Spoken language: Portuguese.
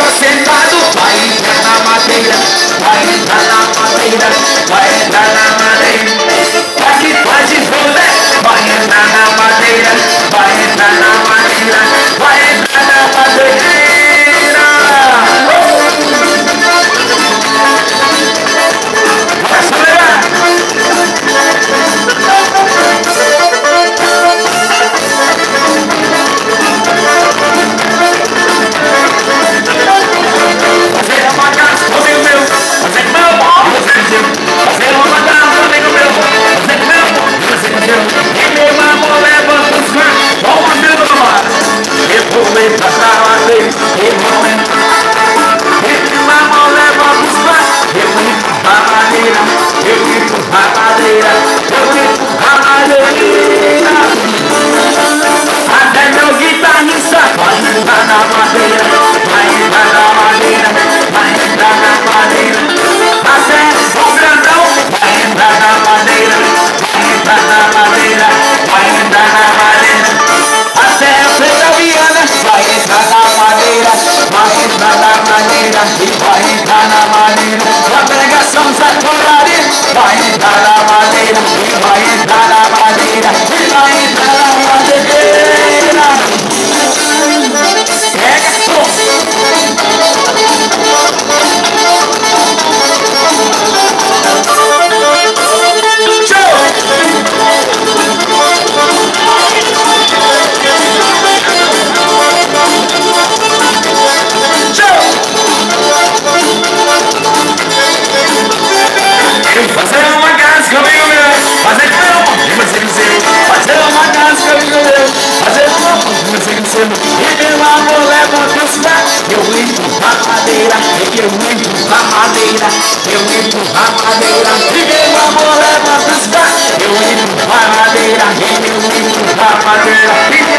só sentado. Vai entrar na madeira, vai entrar na madeira, vai entrar Eu entro na madeira, eu entro na madeira, e meu amor leva pros braços, eu entro na madeira, eu entro na madeira,